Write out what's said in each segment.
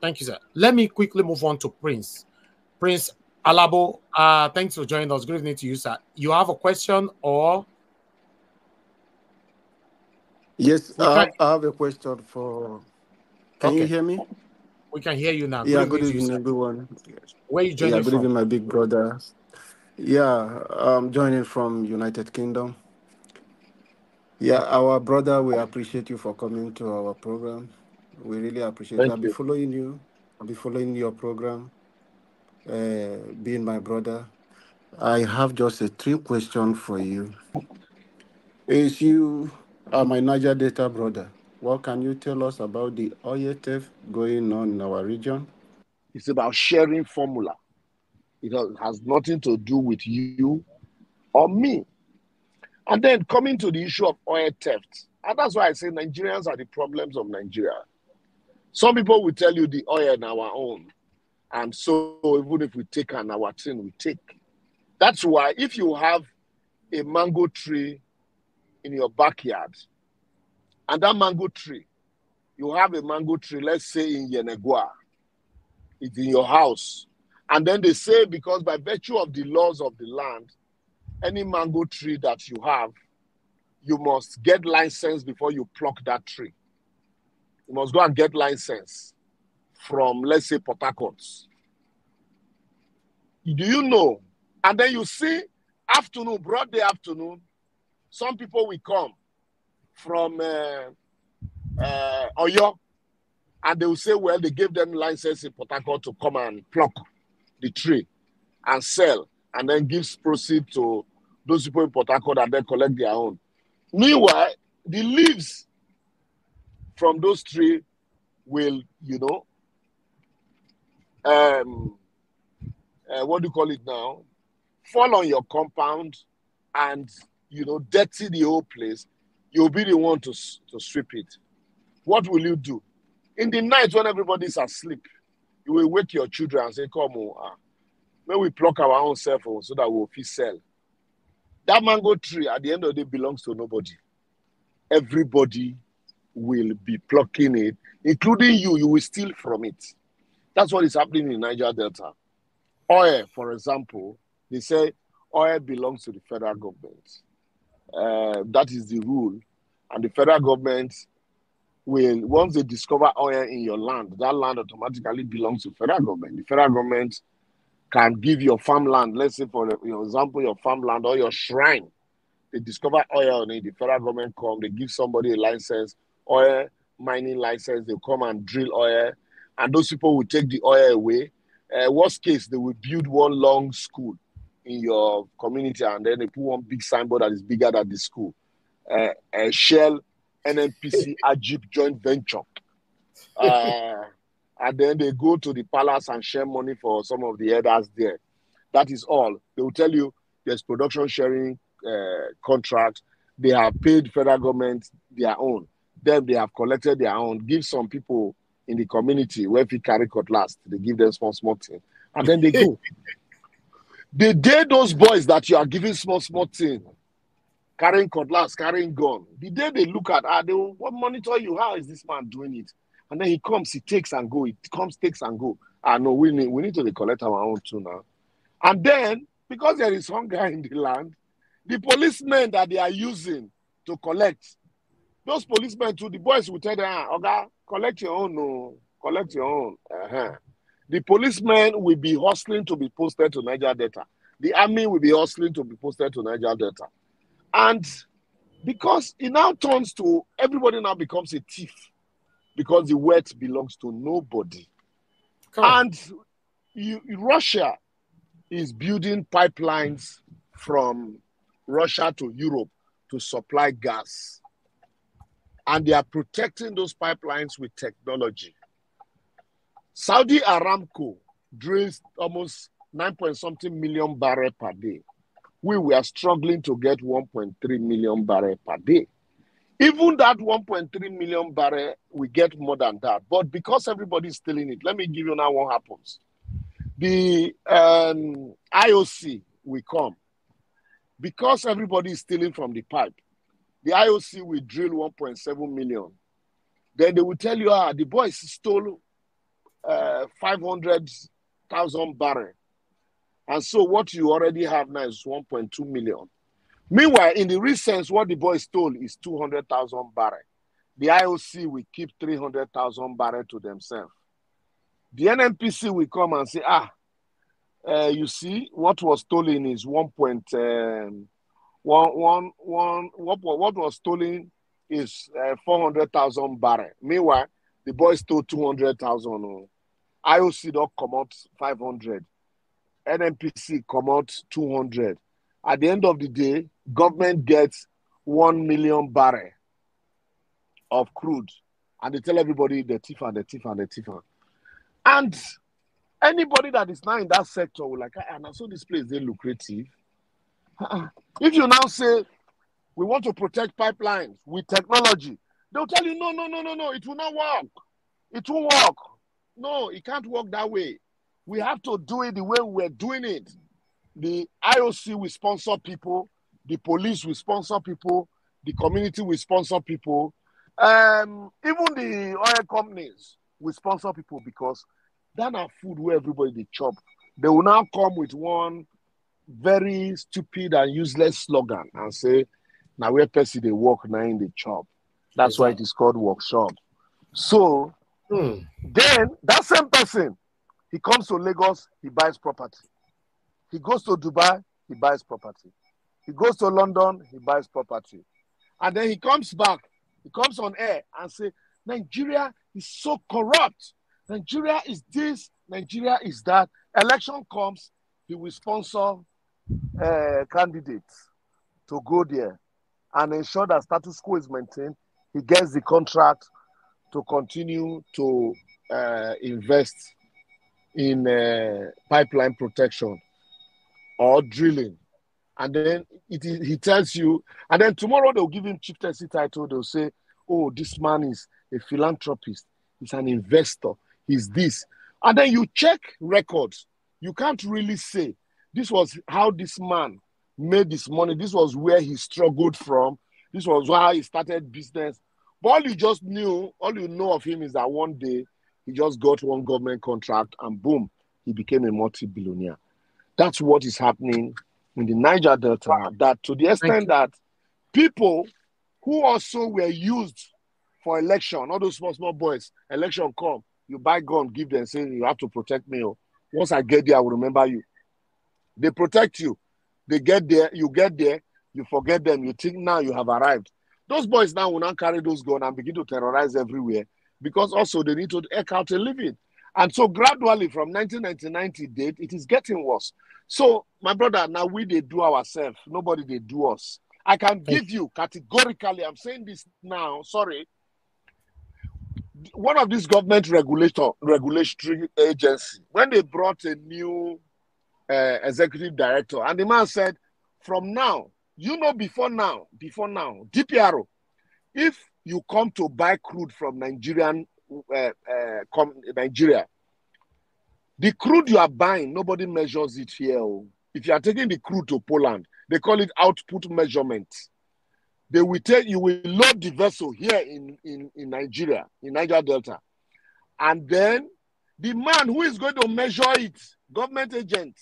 Thank you, sir. Let me quickly move on to Prince. Prince Alabo, uh, thanks for joining us. Good evening to you, sir. You have a question or? Yes, uh, I have a question for. Can okay. you hear me? We can hear you now. Yeah, good, good evening, everyone. Where you joining yeah, good from? evening, my big brother. Yeah, I'm joining from United Kingdom. Yeah, our brother, we appreciate you for coming to our program. We really appreciate Thank it. I'll be following you. I'll be following your program, uh, being my brother. I have just a three question for you. Is you are my Niger Delta brother. What can you tell us about the oil theft going on in our region? It's about sharing formula. It has nothing to do with you or me. And then coming to the issue of oil theft, and that's why I say Nigerians are the problems of Nigeria. Some people will tell you the oil in our own. And so even if we take an our thing, we take. That's why if you have a mango tree in your backyard, and that mango tree, you have a mango tree, let's say in Yenagoa, it's in your house. And then they say, because by virtue of the laws of the land, any mango tree that you have, you must get license before you pluck that tree. You must go and get license from, let's say, Port Harcourt. Do you know? And then you see, afternoon, broad day afternoon, some people will come from uh, uh, Oyo, and they will say, well, they gave them license in Port Harcourt to come and pluck the tree and sell, and then gives proceed to those people in Port Harcourt and then collect their own. Meanwhile, the leaves from those three will, you know, um, uh, what do you call it now? Fall on your compound and, you know, dirty the whole place. You'll be the one to, to sweep it. What will you do? In the night when everybody's asleep, you will wake your children and say, Come on, uh, may we pluck our own cell phone so that we'll sell. That mango tree at the end of the day belongs to nobody. Everybody will be plucking it, including you. You will steal from it. That's what is happening in Niger Delta. Oil, for example, they say oil belongs to the federal government. Uh, that is the rule. And the federal government will, once they discover oil in your land, that land automatically belongs to federal government. The federal government can give your farmland, let's say for example, your farmland or your shrine, they discover oil on it, the federal government come, they give somebody a license, oil mining license, They'll come and drill oil, and those people will take the oil away. Uh, worst case, they will build one long school in your community, and then they put one big signboard that is bigger than the school. Uh, a Shell NNPC Agip joint venture. Uh, and then they go to the palace and share money for some of the elders there. That is all. They will tell you there's production sharing uh, contract. They have paid federal government their own. Then they have collected their own. Give some people in the community where you carry cutlass, they give them small small thing, and then they go. the day those boys that you are giving small small thing, carrying cutlass, carrying gun, the day they look at, ah, they will monitor you. How is this man doing it? And then he comes, he takes and go. He comes, takes and go. Ah, know we need we need to collect our own too now. And then because there is hunger in the land, the policemen that they are using to collect, those policemen too, the boys will tell them, ah, okay, collect your own, no, collect your own. Uh-huh. The policemen will be hustling to be posted to Niger Delta. The army will be hustling to be posted to Niger Delta. And because it now turns to everybody now becomes a thief because the wealth belongs to nobody. And you, Russia is building pipelines from Russia to Europe to supply gas. And they are protecting those pipelines with technology. Saudi Aramco drills almost 9 point something million barrel per day. We were struggling to get 1.3 million barrel per day. Even that 1.3 million barrel, we get more than that. But because everybody's stealing it, let me give you now what happens. The um, IOC will come. Because everybody is stealing from the pipe, the IOC will drill 1.7 million. Then they will tell you, ah, the boys stole uh, 500,000 barrel. And so what you already have now is 1.2 million. Meanwhile, in the recent, what the boys stole is 200,000 barrel. The IOC will keep 300,000 barrel to themselves. The NNPC will come and say, ah, uh, you see, what was stolen is 1. One, one, one, what, what was stolen is uh, 400,000 barrel. Meanwhile, the boys stole 200,000. Oh. IOC don't come out 500. NNPC come out 200. At the end of the day, government gets 1 million barrel of crude. And they tell everybody the thief and the thief and the thief. And anybody that is now in that sector will like, and so this place is lucrative. Uh-uh. If you now say we want to protect pipelines with technology, they'll tell you, no, no, no, no, no, it will not work. It won't work. No, it can't work that way. We have to do it the way we're doing it. The IOC will sponsor people, the police will sponsor people, the community will sponsor people, um, even the oil companies will sponsor people because that are food where everybody they chop. They will now come with one very stupid and useless slogan and say, now where person they work now in the chop. That's exactly. why it is called workshop. So hmm. then that same person, he comes to Lagos, he buys property. He goes to Dubai, he buys property. He goes to London, he buys property. And then he comes back, he comes on air and say, Nigeria is so corrupt. Nigeria is this, Nigeria is that. Election comes, he will sponsor uh, candidates to go there and ensure that status quo is maintained. He gets the contract to continue to uh, invest in uh, pipeline protection or drilling. And then it, he tells you, and then tomorrow they'll give him chieftaincy title. They'll say, oh, this man is a philanthropist, he's an investor, he's this. And then you check records. You can't really say this was how this man made this money. This was where he struggled from. This was why he started business. But all you just knew, all you know of him is that one day he just got one government contract and boom, he became a multi-billionaire. That's what is happening in the Niger Delta. That to the extent that people who also were used for election, all those small, small boys, election come, you buy gun, give them, say you have to protect me. Oh. Once I get there, I will remember you. They protect you. They get there, you get there, you forget them. You think now you have arrived. Those boys now will not carry those guns and begin to terrorize everywhere because also they need to eke out a living. And so gradually from 1999 date, it is getting worse. So, my brother, now we they do ourselves. Nobody they do us. I can give you categorically, I'm saying this now, sorry. One of these government regulator regulatory agency, when they brought a new uh, executive director, and the man said, from now, you know, before now, before now, DPRO, if you come to buy crude from Nigerian uh, uh, Nigeria, the crude you are buying, nobody measures it here. Oh. If you are taking the crude to Poland, they call it output measurement. They will tell you will load the vessel here in, in, in Nigeria, in Niger Delta. And then the man who is going to measure it, government agent,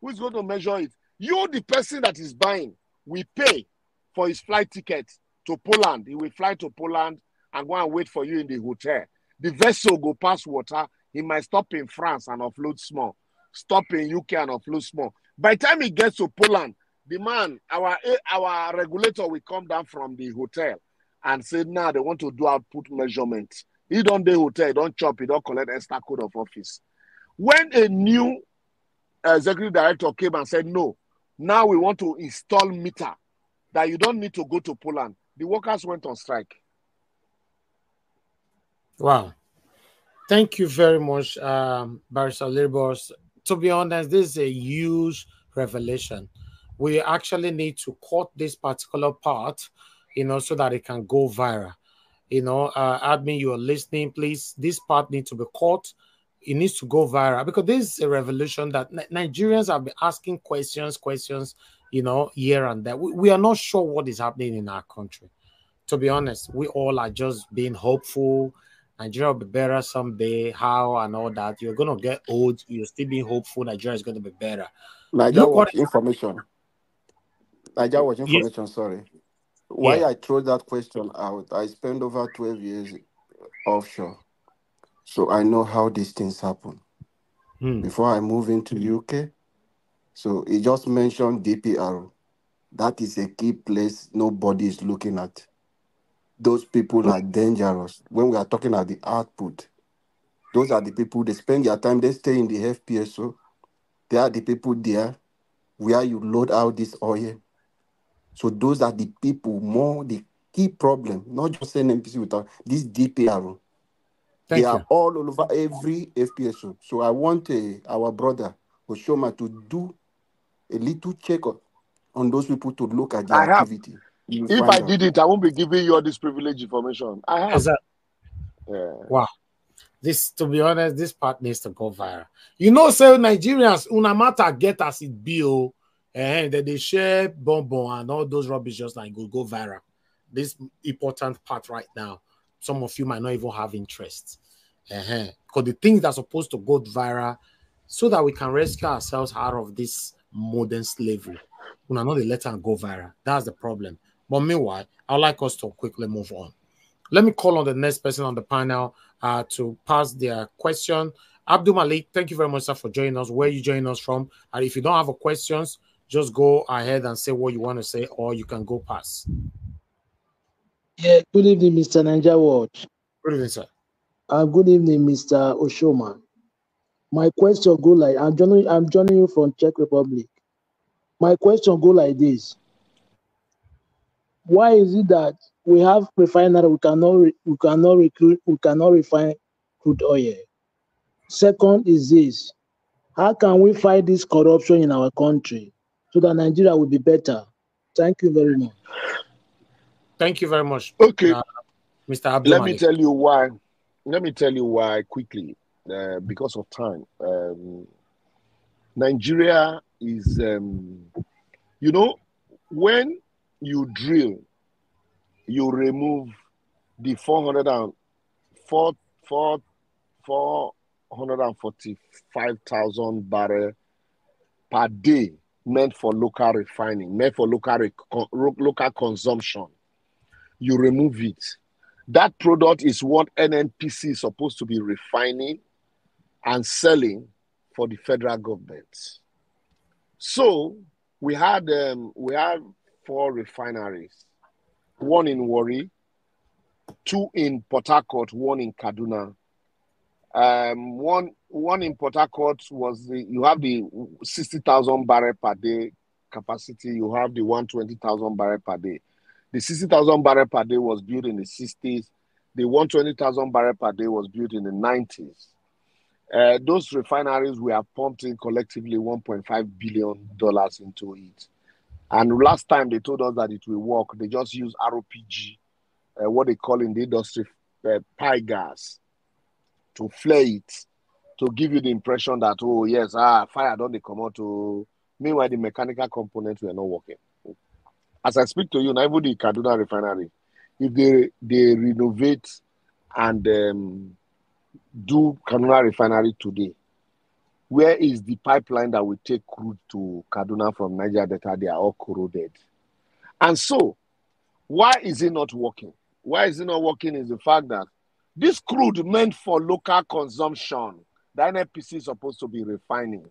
who is going to measure it, you, the person that is buying, we pay for his flight ticket to Poland. He will fly to Poland and go and wait for you in the hotel. The vessel go past water. He might stop in France and offload small, stop in UK and offload small. By the time he gets to Poland, the man, our our regulator will come down from the hotel and say, now nah, they want to do output measurements. He don't do hotel, he don't chop, he don't collect extra code of office. When a new executive director came and said, no, now we want to install meter that you don't need to go to Poland, the workers went on strike. Wow. Thank you very much, um, Barrister. To be honest, this is a huge revelation we actually need to cut this particular part, you know, so that it can go viral. You know, uh, admin, you are listening, please. This part needs to be cut. It needs to go viral because this is a revolution that Nigerians have been asking questions, questions, you know, here and there. We, we are not sure what is happening in our country. To be honest, we all are just being hopeful Nigeria will be better someday, how and all that. You're gonna get old, you're still being hopeful Nigeria is gonna be better. Nigeria what- information. Nigeria Yes. information, sorry. Why Yeah. I throw that question out, I spent over 12 years offshore. So I know how these things happen. Hmm. Before I move into UK, so he just mentioned DPR. That is a key place nobody is looking at. Those people are dangerous. When we are talking about the output, those are the people they spend their time, they stay in the FPSO. They are the people there where you load out this oil. So those are the people more the key problem, not just NNPC without this DPR. Thank they you. are all over every FPSO. So I want uh, our brother Oshoma to do a little check on, on those people to look at their I activity. You will If I out. did it, I won't be giving you all this privileged information. I have. Exactly. Yeah. This, to be honest, this part needs to go viral. You know, so Nigerians, una matter get as it be, oh, and then they share bonbon and all those rubbish just like go go viral. This important part right now, some of you might not even have interest. Because the things that are supposed to go viral, so that we can rescue ourselves out of this modern slavery. Una know they let them go viral. That's the problem. But meanwhile, I'd like us to quickly move on. Let me call on the next person on the panel uh, to pass their question. Abdul Malik, thank you very much, sir, for joining us. Where you joining us from? And if you don't have a questions, just go ahead and say what you want to say, or you can go pass. Yeah, good evening, Mr. Naija Watch. Good evening, sir. Uh, good evening, Mr. Oshoman. My question go like I'm joining. I'm joining you from Czech Republic. My question go like this: Why is it that we have refinery we cannot re- we cannot recruit we cannot refine crude oil? Second is this: How can we fight this corruption in our country so that Nigeria will be better? Thank you very much. Thank you very much, Okay. Uh, Mr. Abdul Let me tell you why. Let me tell you why quickly, uh, because of time. Um, Nigeria is, um, you know, when you drill, you remove the 400 and four, four, 445,000 barrel per day meant for local refining, meant for local, local consumption. You remove it that product is what NNPC is supposed to be refining and selling for the federal government. So we had um, we had four refineries, one in Warri, two in Port Harcourt, one in Kaduna. Um, one one in Port Harcourt was the you have the sixty thousand barrel per day capacity. You have the one twenty thousand barrel per day. The 60,000 barrel per day was built in the 60s. The 120,000 barrel per day was built in the 90s. Uh, those refineries were pumped in collectively 1.5 billion dollars into it. And last time they told us that it will work, they just use ROPG, uh, what they call in the industry uh, pie gas, to flare it, to give you the impression that oh yes, ah fire don't they come out to. Meanwhile, the mechanical components were not working as I speak to you, now even the Kaduna refinery, if they they renovate and um, do Kaduna refinery today, where is the pipeline that will take crude to Kaduna from Niger Delta? They are all corroded. And so, why is it not working? Why is it not working is the fact that this crude meant for local consumption, the NPC is supposed to be refining.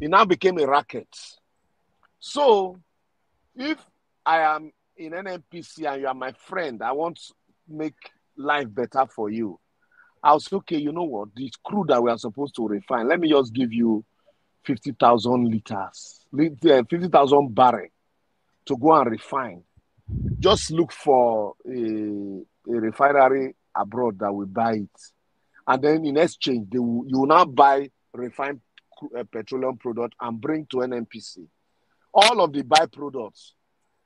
It now became a racket. So, if I am in NNPC and you are my friend, I want to make life better for you. I was okay, you know what? This crude that we are supposed to refine, let me just give you 50,000 liters, 50,000 barrel to go and refine. Just look for a, a refinery abroad that will buy it. And then in exchange, they will, you will now buy refined uh, petroleum product and bring to NNPC. All of the byproducts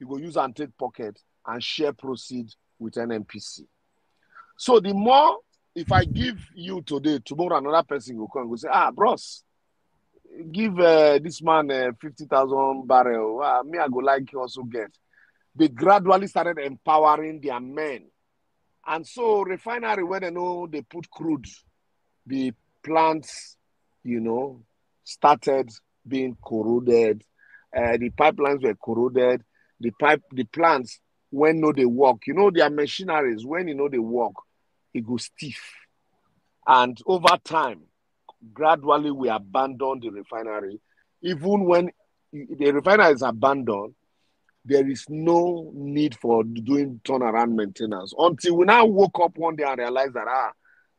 you go use and take pocket and share proceeds with NNPC. So the more, if I give you today, tomorrow another person will come and go say, ah, bros, give uh, this man uh, 50,000 barrel. Uh, me, I go like "You also get. They gradually started empowering their men And so refinery, where they know they put crude, the plants, you know, started being corroded. Uh, the pipelines were corroded. The pipe, the plants, when no they work, you know, their machineries, when you know they work, it goes stiff. And over time, gradually we abandon the refinery. Even when the refinery is abandoned, there is no need for doing turnaround maintenance until we now woke up one day and realized that ah,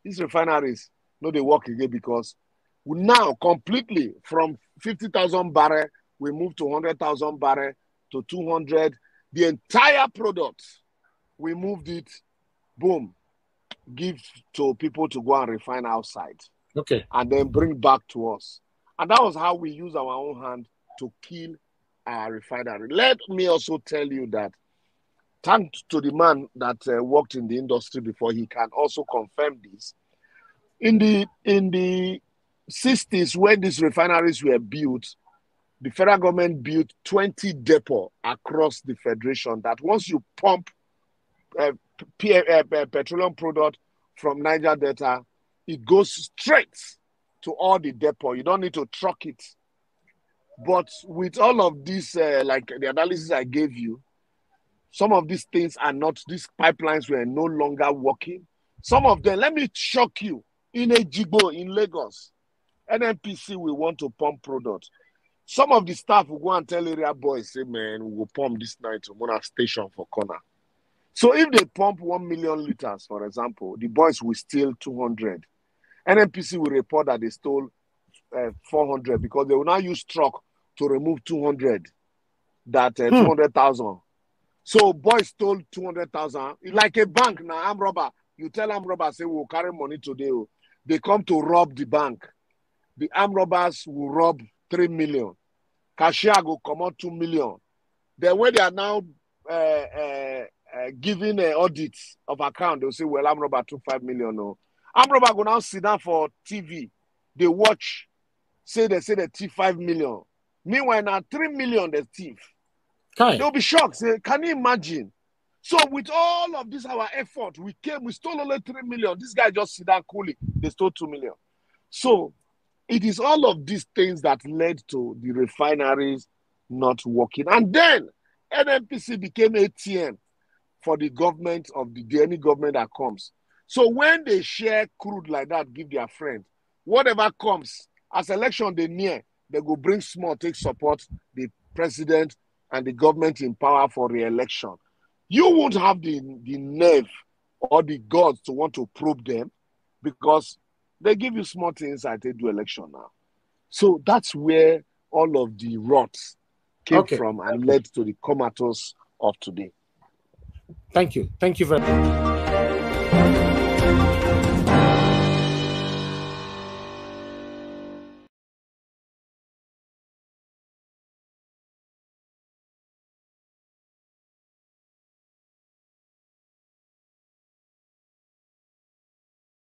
these refineries no they work again because we now completely from 50,000 barrel we move to 100,000 barrel to 200 the entire product we moved it boom give to people to go and refine outside. Okay. and then bring back to us. And that was how we use our own hand to kill our refinery. Let me also tell you that thanks to the man that uh, worked in the industry before he can also confirm this. In the in the 60s when these refineries were built the federal government built 20 depot across the federation that once you pump uh, P- uh, uh, petroleum product from niger delta it goes straight to all the depot. You don't need to truck it. But with all of this uh, like the analysis i gave you some of these things are not these pipelines were no longer working. Some of them let me shock you in a Ejigbo in Lagos, NNPC will want to pump product. Some of the staff will go and tell area boys, say, man, we will pump this night to Mona station for corner. So if they pump 1 million liters, for example, the boys will steal 200. NNPC will report that they stole uh, 400 because they will now use truck to remove 200, that uh, Hmm. 200,000. So boys stole 200,000. Like a bank now, arm robber. You tell arm robber, say, we'll carry money today. oh. They come to rob the bank. The arm robbers will rob 3 million. Cashier go come out 2 million. Then when they are now uh, uh, uh, giving an audit of account, they'll say, well, arm robber took 5 million. No. Arm robber go now sit down for TV. They watch, say they say they thief 5 million. Meanwhile, now 3 million they thief. They'll be shocked. Say, can you imagine? So with all of this, our effort, we came, we stole only three million. This guy just sit down coolly. They stole two million. So it is all of these things that led to the refineries not working. And then NNPC became ATM for the government of the, the any government that comes. So when they share crude like that, give their friend, whatever comes, as election they near, they go bring small, take support the president and the government in power for re-election. You won't have the, the nerve or the guts to want to probe them because they give you small things and they do election now. So that's where all of the rots came Okay. from and led to the comatose of today. Thank you. Thank you very much.